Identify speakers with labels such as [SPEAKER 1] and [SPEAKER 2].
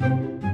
[SPEAKER 1] you